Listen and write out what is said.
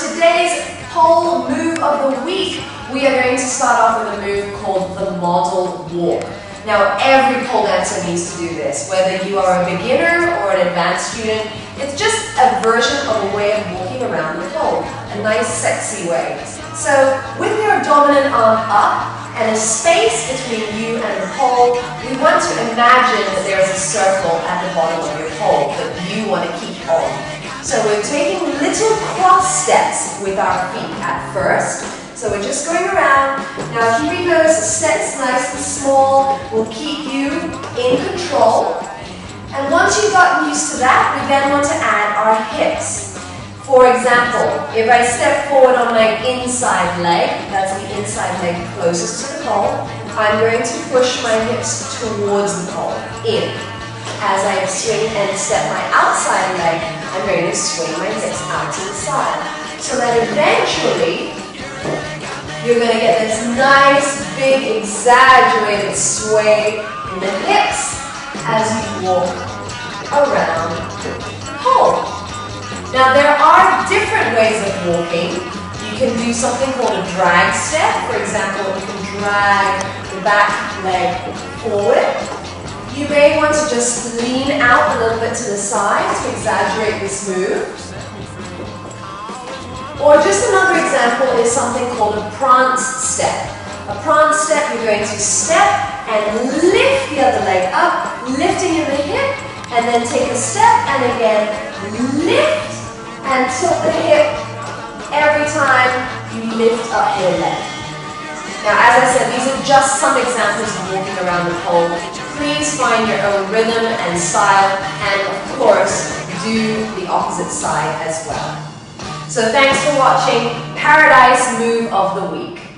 today's pole move of the week, we are going to start off with a move called the model walk. Now, every pole dancer needs to do this, whether you are a beginner or an advanced student. It's just a version of a way of walking around the pole, a nice, sexy way. So, with your dominant arm up and a space between you and the pole, we want to imagine that there's a circle at the bottom of your pole that you want to keep on. So we're taking little cross steps with our feet at first. So we're just going around. Now here we go, so steps nice and small will keep you in control. And once you've gotten used to that, we then want to add our hips. For example, if I step forward on my inside leg, that's the inside leg closest to the pole, I'm going to push my hips towards the pole, in. As I swing and step my outside leg, Swing my hips out to the side. So that eventually, you're going to get this nice, big, exaggerated sway in the hips as you walk around pole. Now there are different ways of walking. You can do something called a drag step. For example, you can drag the back leg forward. Want to just lean out a little bit to the side to exaggerate this move. Or just another example is something called a prance step. A prance step, you're going to step and lift the other leg up, lifting in the hip, and then take a step and again lift and tilt the hip every time you lift up your leg. Now, as I said, these are just some examples of walking around the pole. Please find your own rhythm and style, and of course, do the opposite side as well. So thanks for watching Paradise Move of the Week.